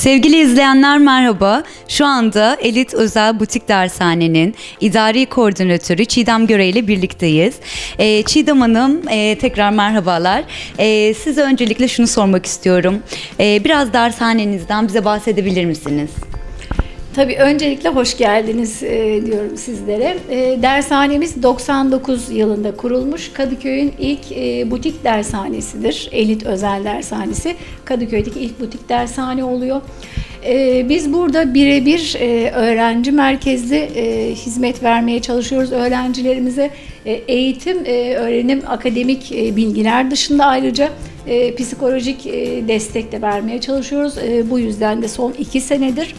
Sevgili izleyenler merhaba. Şu anda Elit Özel Butik Dershane'nin idari koordinatörü Çiğdem Göre ile birlikteyiz. Ee, Çiğdem Hanım e, tekrar merhabalar. Ee, size öncelikle şunu sormak istiyorum. Ee, biraz dershanenizden bize bahsedebilir misiniz? Tabii öncelikle hoş geldiniz e, diyorum sizlere. E, dershanemiz 99 yılında kurulmuş. Kadıköy'ün ilk e, butik dershanesidir. Elit özel dershanesi. Kadıköy'deki ilk butik dershane oluyor. Biz burada birebir öğrenci merkezli hizmet vermeye çalışıyoruz öğrencilerimize. Eğitim, öğrenim, akademik bilgiler dışında ayrıca psikolojik destek de vermeye çalışıyoruz. Bu yüzden de son iki senedir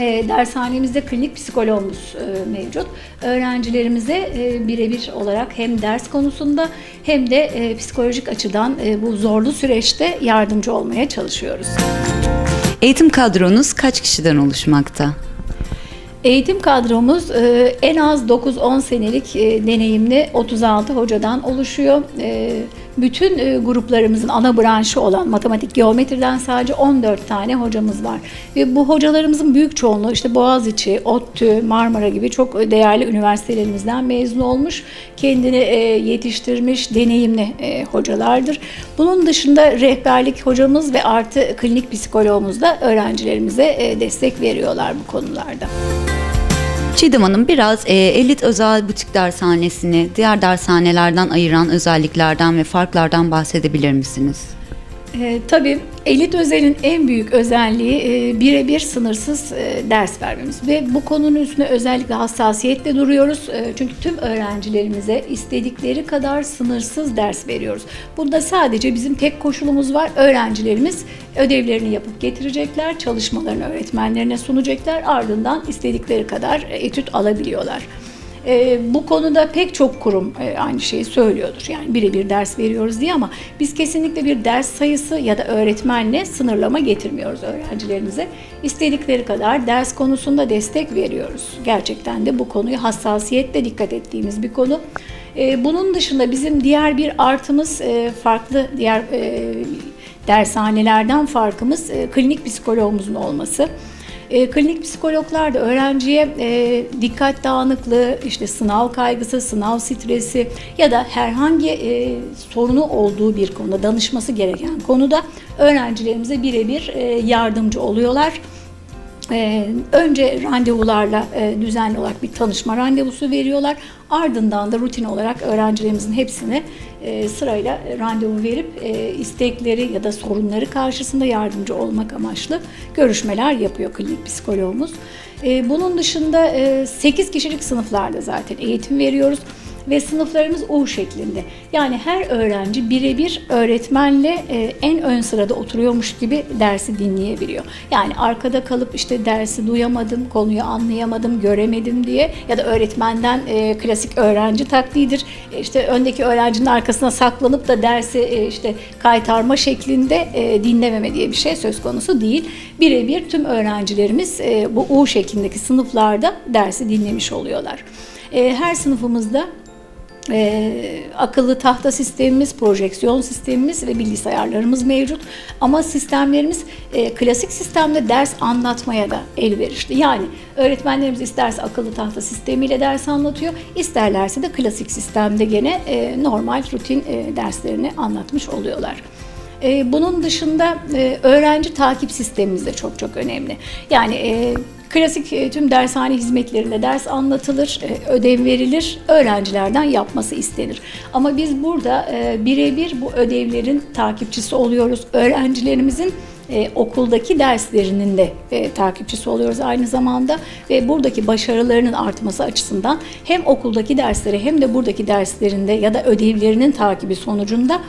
e, dershanemizde klinik psikologumuz e, mevcut. Öğrencilerimize e, birebir olarak hem ders konusunda hem de e, psikolojik açıdan e, bu zorlu süreçte yardımcı olmaya çalışıyoruz. Eğitim kadronuz kaç kişiden oluşmakta? Eğitim kadromuz e, en az 9-10 senelik e, deneyimli 36 hocadan oluşuyor. E, bütün e, gruplarımızın ana branşı olan matematik geometriden sadece 14 tane hocamız var. Ve bu hocalarımızın büyük çoğunluğu işte Boğaziçi, ODTÜ, Marmara gibi çok değerli üniversitelerimizden mezun olmuş. Kendini e, yetiştirmiş, deneyimli e, hocalardır. Bunun dışında rehberlik hocamız ve artı klinik psikologumuz da öğrencilerimize e, destek veriyorlar bu konularda. Çiğdem Hanım biraz e, elit özel butik dershanesini diğer dershanelerden ayıran özelliklerden ve farklardan bahsedebilir misiniz? E, tabii Elit Özel'in en büyük özelliği e, birebir sınırsız e, ders vermemiz ve bu konunun üstüne özellikle hassasiyetle duruyoruz. E, çünkü tüm öğrencilerimize istedikleri kadar sınırsız ders veriyoruz. Bunda sadece bizim tek koşulumuz var. Öğrencilerimiz ödevlerini yapıp getirecekler, çalışmalarını öğretmenlerine sunacaklar. Ardından istedikleri kadar e, etüt alabiliyorlar. E, bu konuda pek çok kurum e, aynı şeyi söylüyordur. Yani birebir ders veriyoruz diye ama biz kesinlikle bir ders sayısı ya da öğretmenle sınırlama getirmiyoruz öğrencilerimize. İstedikleri kadar ders konusunda destek veriyoruz. Gerçekten de bu konuyu hassasiyetle dikkat ettiğimiz bir konu. E, bunun dışında bizim diğer bir artımız e, farklı diğer e, dershanelerden farkımız e, klinik psikologumuzun olması. E, klinik psikologlar da öğrenciye e, dikkat dağınıklığı, işte sınav kaygısı, sınav stresi ya da herhangi e, sorunu olduğu bir konuda danışması gereken konuda öğrencilerimize birebir e, yardımcı oluyorlar. Ee, önce randevularla e, düzenli olarak bir tanışma randevusu veriyorlar. Ardından da rutin olarak öğrencilerimizin hepsine e, sırayla randevu verip e, istekleri ya da sorunları karşısında yardımcı olmak amaçlı görüşmeler yapıyor klinik psikologumuz. E, bunun dışında e, 8 kişilik sınıflarda zaten eğitim veriyoruz ve sınıflarımız U şeklinde. Yani her öğrenci birebir öğretmenle e, en ön sırada oturuyormuş gibi dersi dinleyebiliyor. Yani arkada kalıp işte dersi duyamadım, konuyu anlayamadım, göremedim diye ya da öğretmenden e, klasik öğrenci taklidir. E, işte öndeki öğrencinin arkasına saklanıp da dersi işte kaytarma şeklinde dinlememe diye bir şey söz konusu değil. Birebir tüm öğrencilerimiz bu U şeklindeki sınıflarda dersi dinlemiş oluyorlar. Her sınıfımızda e, akıllı tahta sistemimiz, projeksiyon sistemimiz ve bilgisayarlarımız mevcut. Ama sistemlerimiz e, klasik sistemde ders anlatmaya da elverişli. Yani öğretmenlerimiz isterse akıllı tahta sistemiyle ders anlatıyor, isterlerse de klasik sistemde gene e, normal rutin e, derslerini anlatmış oluyorlar. E, bunun dışında e, öğrenci takip sistemimiz de çok çok önemli. Yani e, Klasik tüm dershane hizmetlerinde ders anlatılır, ödev verilir, öğrencilerden yapması istenir. Ama biz burada birebir bu ödevlerin takipçisi oluyoruz. Öğrencilerimizin okuldaki derslerinin de takipçisi oluyoruz aynı zamanda ve buradaki başarılarının artması açısından hem okuldaki dersleri hem de buradaki derslerinde ya da ödevlerinin takibi sonucunda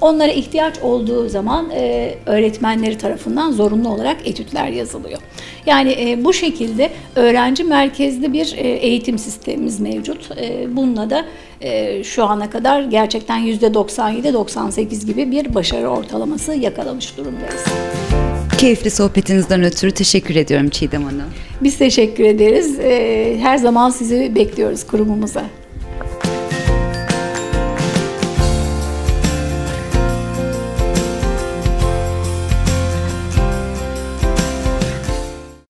Onlara ihtiyaç olduğu zaman e, öğretmenleri tarafından zorunlu olarak etütler yazılıyor. Yani e, bu şekilde öğrenci merkezli bir e, eğitim sistemimiz mevcut. E, bununla da e, şu ana kadar gerçekten %97-98 gibi bir başarı ortalaması yakalamış durumdayız. Keyifli sohbetinizden ötürü teşekkür ediyorum Çiğdem Hanım. Biz teşekkür ederiz. E, her zaman sizi bekliyoruz kurumumuza.